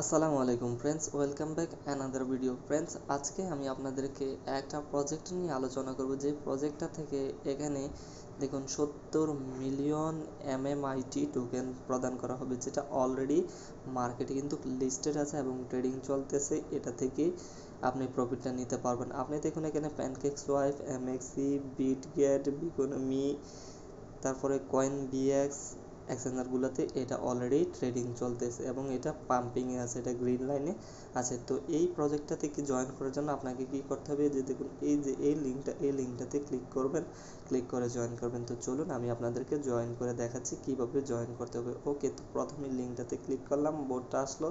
আসসালামু আলাইকুম friends welcome back another video friends আজকে আমি আপনাদেরকে একটা প্রজেক্ট নিয়ে আলোচনা করব। যে প্রজেক্টটা থেকে এখানে দেখুন সত্তর মিলিয়ন এমএমআইটি টোকেন প্রদান করা হবে, যেটা অলরেডি মার্কেটে কিন্তু লিস্টেড আছে এবং ট্রেডিং চলতেছে। এটা থেকে আপনি প্রফিটটা নিতে পারবেন। আপনি দেখুন এখানে PancakeSwap MEXC Bitget Biconomy তারপরে কয়েন বিএক্স এক্সচেঞ্জারগুলোতে এটা অলরেডি ট্রেডিং চলতেছে এবং এটা পাম্পিংয়ে আছে, এটা গ্রিন লাইনে আছে। তো এই প্রজেক্টটা থেকে জয়েন করার জন্য আপনাকে কি করতে হবে? যে দেখুন, এই যে, এই লিঙ্কটা এই লিঙ্কটাতে ক্লিক করবেন ক্লিক করে জয়েন করবেন। তো চলুন, আমি আপনাদেরকে জয়েন করে দেখাচ্ছি, কীভাবে জয়েন করতে হবে। ওকে তো প্রথমে লিঙ্কটাতে ক্লিক করলাম বোর্ডটা আসলো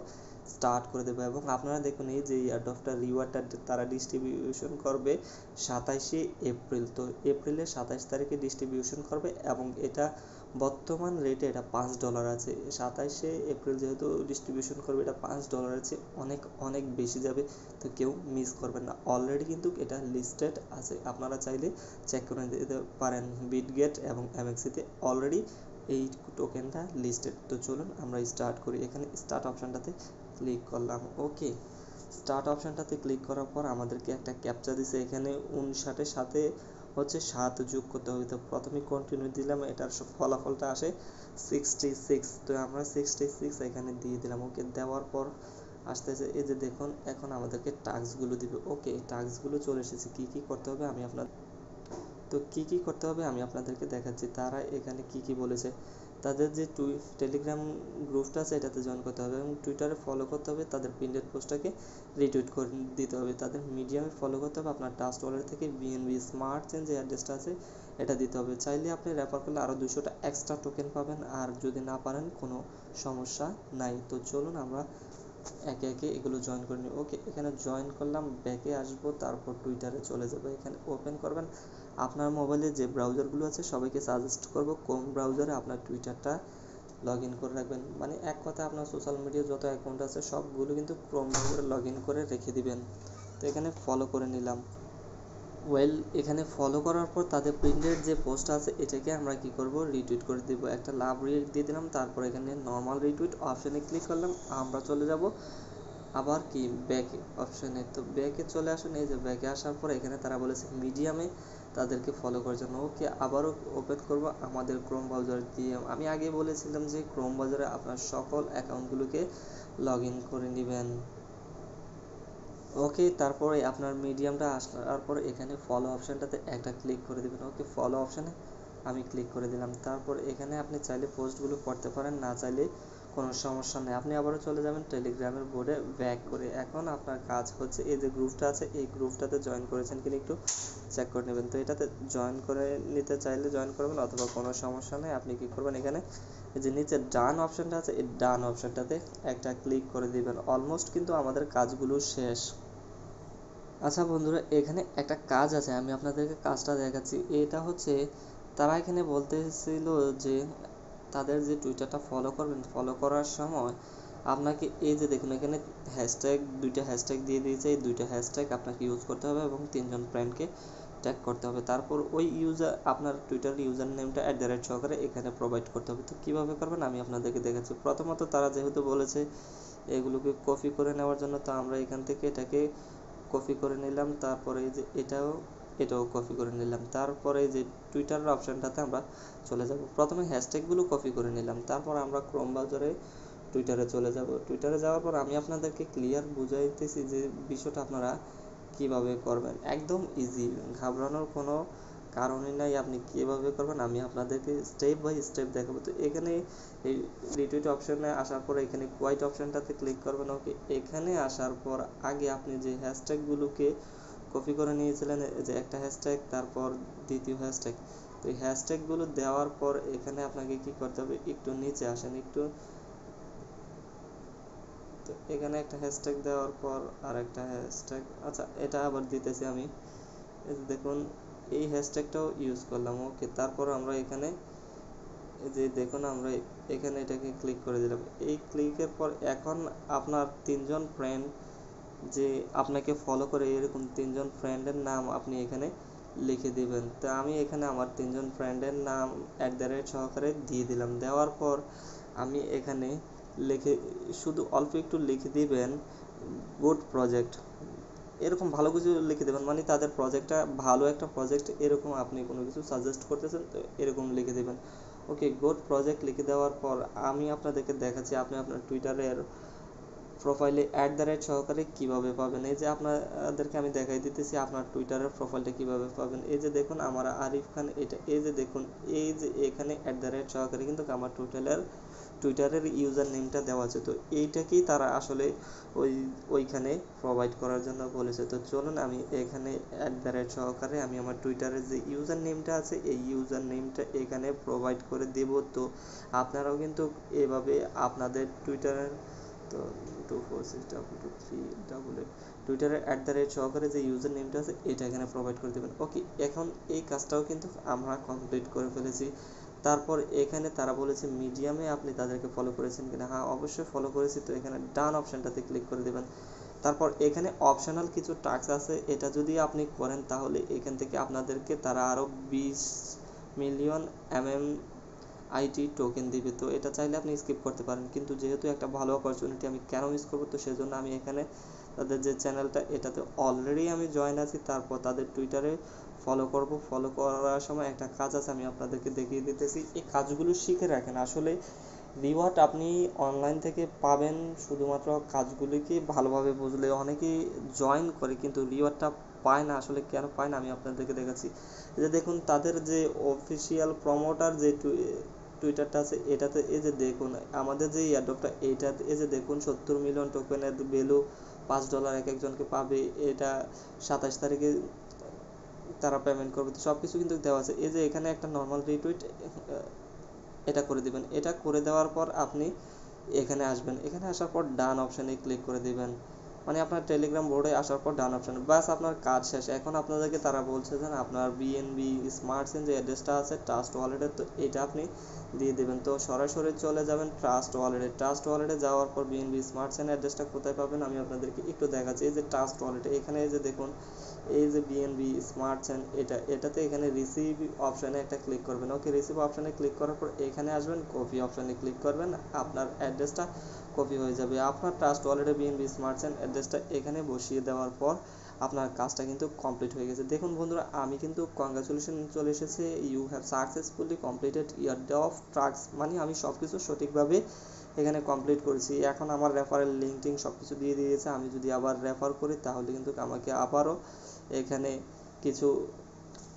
স্টার্ট করে দেবো। এবং আপনারা দেখুন, এই যে ইয়ারডফটা রিওয়ার্ডটা তারা ডিস্ট্রিবিউশন করবে সাতাইশে এপ্রিল। তো এপ্রিলের সাতাইশ তারিখে ডিস্ট্রিবিউশন করবে এবং এটা বর্তমান রেটে এটা পাঁচ ডলার আছে। সাতাইশে এপ্রিল যেহেতু ডিস্ট্রিবিউশন করবে, এটা পাঁচ ডলার আছে অনেক অনেক বেশি যাবে। তো কেউ মিস করবেন না। অলরেডি কিন্তু এটা লিস্টেড আছে। আপনারা চাইলে চেক করে দিতে পারেন বিটগেট এবং এমএক্সিতে অলরেডি এই টোকেনটা লিস্টেড তো চলুন আমরা স্টার্ট করি। এখানে স্টার্ট অপশানটাতে ক্লিক করলাম। ওকে স্টার্ট অপশানটাতে ক্লিক করার পর আমাদেরকে একটা ক্যাপচা দিছে। এখানে উনষাটের সাথে হচ্ছে সাত যোগ করতে হবে। তো প্রথমে কন্টিনিউ দিলাম, এটার ফলাফলটা আসে সিক্সটি সিক্স তো আমরা সিক্সটি সিক্স এখানে দিয়ে দিলাম। ওকে, দেওয়ার পর আসতেছে এই যে দেখুন, এখন আমাদেরকে টাস্কগুলো দিবে। ওকে টাস্কগুলো চলে এসেছে। কী কী করতে হবে আমি আপনার তো কী কী করতে হবে আমি আপনাদেরকে দেখাচ্ছি। তারা এখানে কি কি বলেছে? তাদের যে টুই টেলিগ্রাম গ্রুপটা আছে, এটাতে জয়েন করতে হবে এবং টুইটারে ফলো করতে হবে, তাদের প্রিন্টেড পোস্টটাকে রিটুইট করে দিতে হবে। তাদের মিডিয়ামে ফলো করতে হবে, আপনার টাস্ট ওয়ালেট থেকে বিএনবি স্মার্ট চেন যে অ্যাড্রেসটা আছে, এটা দিতে হবে। চাইলে আপনি রেফার করলে আরও দুশোটা এক্সট্রা টোকেন পাবেন, আর যদি না পারেন, কোনো সমস্যা নাই। তো চলুন আমরা একে একে এগুলো জয়েন করে নিই। ওকে এখানে জয়েন করলাম ব্যাকে আসব, তারপর টুইটারে চলে যাব। এখানে ওপেন করবেন আপনার মোবাইলে যে ব্রাউজারগুলো আছে, সবাইকে সাজেস্ট করব কোন ব্রাউজারে আপনার টুইটারটা লগ ইন করে রাখবেন। মানে এক কথা, আপনার সোশ্যাল মিডিয়া যত অ্যাকাউন্ট আছে, সবগুলো কিন্তু ক্রোম ব্রাউজারে লগ ইন করে রেখে দিবেন। তো এখানে ফলো করে নিলাম। ওয়েল এখানে ফলো করার পর তাদের প্রিন্টেড যে পোস্ট আছে, এটাকে আমরা কি করব? রিটুইট করে দিব। একটা লাভ রিয়েক্ট দিয়ে দিলাম, তারপর এখানে নর্মাল রিটুইট অপশানে ক্লিক করলাম, আমরা চলে যাব আবার কি? ব্যাক অপশানে তো ব্যাকে চলে আসুন, এই যে ব্যাকে আসার পর এখানে তারা বলেছে মিডিয়ামে তাদেরকে ফলো করার জন্য। ওকে আবারও ওপেন করব আমাদের ক্রোম ব্রাউজার দিয়ে। আমি আগে বলেছিলাম যে ক্রোম ব্রাউজারে আপনার সকল অ্যাকাউন্টগুলোকে লগ ইন করে নেবেন। ওকে, তারপরে আপনার মিডিয়ামটা আসার পর এখানে ফলো অপশানটাতে একটা ক্লিক করে দেবেন। ওকে ফলো অপশানে আমি ক্লিক করে দিলাম। তারপর এখানে আপনি চাইলে পোস্টগুলো করতে পারেন, না চাইলে কোনো সমস্যা নেই। আপনি আবারও চলে যাবেন টেলিগ্রামের বোর্ডে ব্যাক করে। এখন আপনার কাজ হচ্ছে, এই যে গ্রুপটা আছে, এই গ্রুপটাতে জয়েন করেছেন কিনা একটু চেক করে নেবেন। তো এটাতে জয়েন করে নিতে চাইলে জয়েন করবেন অথবা কোনো সমস্যা নেই। আপনি কি করবেন এখানে যে নিচে ডান অপশানটা আছে, এই ডান অপশানটাতে একটা ক্লিক করে দিবেন। অলমোস্ট কিন্তু আমাদের কাজগুলো শেষ। আচ্ছা বন্ধুরা, এখানে একটা কাজ আছে, আমি আপনাদেরকে কাজটা দেখাচ্ছি। এটা হচ্ছে, তারা এখানে বলতেছিল যে তাদের যে টুইটারটা ফলো করবেন ফলো করার সময় আপনাকে এই যে দেখুন, এখানে হ্যাশট্যাগ দুইটা হ্যাশট্যাগ দিয়ে দিয়েছে, এই দুইটা হ্যাশট্যাগ আপনাকে ইউজ করতে হবে এবং তিনজন ফ্রেন্ডকে ট্যাগ করতে হবে। তারপর ওই ইউজার আপনার টুইটার ইউজার নেমটা অ্যাট দ্য রেট সহকারে এখানে প্রোভাইড করতে হবে। তো কীভাবে করবেন? আমি আপনাদেরকে দেখাচ্ছি। প্রথমত তারা যেহেতু বলেছে এগুলোকে কপি করে নেওয়ার জন্য, তো আমরা এখান থেকে এটাকে কপি করে নিলাম। তারপরে এই যে এটাও এটাও কপি করে নিলাম। তারপরে যে টুইটারের অপশানটাতে আমরা চলে যাব। প্রথমে হ্যাশট্যাগুলো কপি করে নিলাম। তারপর আমরা ক্রোম ব্রাউজারে টুইটারে চলে যাব। টুইটারে যাওয়ার পর আমি আপনাদেরকে ক্লিয়ার বুঝাইতেছি যে বিষয়টা আপনারা কীভাবে করবেন। একদম ইজি ঘাবড়ানোর কোনো কারণই নাই। আপনি কীভাবে করবেন আমি আপনাদেরকে স্টেপ বাই স্টেপ দেখাবো। তো এখানে এই রিটুইট অপশানে আসার পর এখানে কোয়াইট অপশানটাতে ক্লিক করবেন। ওকে, এখানে আসার পর আগে আপনি যে হ্যাশট্যাগুলোকে কপি করে নিয়েছিলেন যে একটা হ্যাশট্যাগ তারপর দ্বিতীয় হ্যাশট্যাগ তো এই হ্যাশট্যাগুলো দেওয়ার পর এখানে আপনাকে কি করতে হবে? একটু নিচে আসেন, একটু। তো এখানে একটা হ্যাশট্যাগ দেওয়ার পর আর একটা হ্যাশট্যাগ আচ্ছা এটা আবার দিতেছি আমি। দেখুন, এই হ্যাশট্যাগটাও ইউজ করলাম ওকে তারপর আমরা এখানে যে দেখুন, আমরা এখানে এটাকে ক্লিক করে দিলাম। এই ক্লিকের পর এখন আপনার তিনজন ফ্রেন্ড যে আপনাকে ফলো করে এরকম তিনজন ফ্রেন্ডের নাম আপনি এখানে লিখে দিবেন। তো আমি এখানে আমার তিনজন ফ্রেন্ডের নাম অ্যাট দ্য রেট সহকারে দিয়ে দিলাম। দেওয়ার পর আমি এখানে লিখে, শুধু অল্প একটু লিখে দিবেন গুড প্রজেক্ট এরকম ভালো কিছু লিখে দেবেন মানে তাদের প্রজেক্টটা ভালো একটা প্রজেক্ট এরকম আপনি কোনো কিছু সাজেস্ট করতেছেন, তো এরকম লিখে দেবেন। ওকে গুড প্রজেক্ট লিখে দেওয়ার পর আমি আপনাদেরকে দেখাচ্ছি, আপনি আপনার টুইটারের প্রোফাইলে অ্যাট দ্য রেট সহকারে কীভাবে পাবেন? এই যে আপনাদেরকে আমি দেখাই দিতেছি, আপনার টুইটারের প্রোফাইলটা কীভাবে পাবেন? এই যে দেখুন, আমার আরিফ খান, এটা, এই যে দেখুন, এই যে এখানে অ্যাট দ্য রেট সহকারে কিন্তু আমার টুইটারের টুইটারের ইউজার নেমটা দেওয়া আছে। তো এইটাকেই তারা আসলে ওই, ওইখানে প্রোভাইড করার জন্য বলেছে। তো চলুন, আমি এখানে অ্যাট দ্য রেট সহকারে আমি আমার টুইটারের যে ইউজার নেমটা আছে, এই ইউজার নেমটা এখানে প্রোভাইড করে দেব। তো আপনারাও কিন্তু এভাবে আপনাদের টুইটারের তো two four six double two three double eight টুইটারের অ্যাট দ্য রেট সহকারে যে ইউজার নেমটা আছে, এটা এখানে প্রোভাইড করে দেবেন। ওকে এখন এই কাজটাও কিন্তু আমরা কমপ্লিট করে ফেলেছি। তারপর এখানে তারা বলেছে মিডিয়ামে আপনি তাদেরকে ফলো করেছেন কিনা? হ্যাঁ অবশ্যই ফলো করেছি। তো এখানে ডান অপশানটাতে ক্লিক করে দেবেন। তারপর এখানে অপশনাল কিছু টাস্ক আছে। এটা যদি আপনি করেন, তাহলে এখান থেকে আপনাদেরকে তারা আরও বিশ মিলিয়ন এমএম আইটি টোকেন দিবে। তো এটা চাইলে আপনি স্কিপ করতে পারেন। কিন্তু যেহেতু একটা ভালো অপরচুনিটি আমি কেন মিস করব, তো সেজন্য আমি এখানে তাদের যে চ্যানেলটা এটাতে অলরেডি আমি জয়েন আছি। তারপর তাদের টুইটারে ফলো করব। ফলো করার সময় একটা কাজ আছে, আমি আপনাদেরকে দেখিয়ে দিতেছি। এই কাজগুলো শিখে রাখেন। আসলে রিওয়ার্ড আপনি অনলাইন থেকে পাবেন শুধুমাত্র কাজগুলিকে ভালোভাবে বুঝলে। অনেকেই জয়েন করে, কিন্তু রিওয়ার্ডটা পায় না, আসলে কেন পায় না আমি আপনাদেরকে দেখাচ্ছি। যে দেখুন, তাদের যে অফিসিয়াল প্রমোটার যে টুইটারটা আছে, এটাতে এই যে দেখুন, আমাদের যে এয়ারড্রপটা এইটাতে এই যে দেখুন, সত্তর মিলিয়ন টোকেনের ভ্যালু পাঁচ ডলার এক একজনকে পাবে, এটা সাতাশ তারিখে তারা পেমেন্ট করবে। তো সব কিছু কিন্তু দেওয়া আছে। এই যে এখানে একটা নর্মাল রিটুইট এটা করে দিবেন। এটা করে দেওয়ার পর আপনি এখানে আসবেন। এখানে আসার পর ডান অপশানে ক্লিক করে দিবেন। মানে আপনার টেলিগ্রাম বোর্ডে আসার পর ডান অপশন ব্যাস, আপনার কাজ শেষ। এখন আপনাদেরকে তারা বলছে যে আপনার বিএনবি স্মার্ট সেন যে অ্যাড্রেসটা আছে ট্রাস্ট ওয়ালেটের তো এটা আপনি দিয়ে দেবেন। তো সরাসরি চলে যাবেন ট্রাস্ট ওয়ালেটে ট্রাস্ট ওয়ালেটে যাওয়ার পর বিএনবি স্মার্ট সেন অ্যাড্রেসটা কোথায় পাবেন? আমি আপনাদেরকে একটু দেখাচ্ছি। এই যে ট্রাস্ট ওয়ালেটে এখানে এই যে দেখুন এই যে বিএনবি স্মার্ট চেন এটা, এটাতে এখানে রিসিভ অপশানে একটা ক্লিক করবেন। ওকে রিসিভ অপশানে ক্লিক করার পর এখানে আসবেন কপি অপশানে ক্লিক করবেন। আপনার অ্যাড্রেসটা কপি হয়ে যাবে। আপনার ট্রাস্ট ওয়ালেটে বিএনবি স্মার্ট চেন অ্যাড্রেসটা এখানে বসিয়ে দেওয়ার পর আপনার কাজটা কিন্তু কমপ্লিট হয়ে গেছে। দেখুন বন্ধুরা, আমি কিন্তু কংগ্রাচুলেশন চলে এসেছে। You have successfully completed year day of tracks মানে আমি সব কিছু সঠিকভাবে এখানে কমপ্লিট করেছি। এখন আমার রেফারেল লিঙ্ক টিঙ্ক সব কিছু দিয়ে দিয়েছে। আমি যদি আবার রেফার করি, তাহলে কিন্তু আমাকে আবারও এখানে কিছু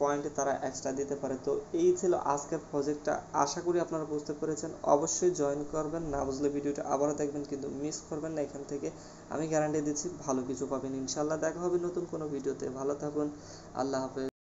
পয়েন্টে তারা এক্সট্রা দিতে পারে। তো এই ছিল আজকের প্রজেক্টটা আশা করি আপনারা বুঝতে পেরেছেন। অবশ্যই জয়েন করবেন। না বুঝলে ভিডিওটা আবারও দেখবেন, কিন্তু মিস করবেন না। এখান থেকে আমি গ্যারান্টি দিচ্ছি ভালো কিছু পাবেন। ইনশাল্লাহ দেখা হবে নতুন কোনো ভিডিওতে। ভালো থাকুন। আল্লাহ হাফেজ।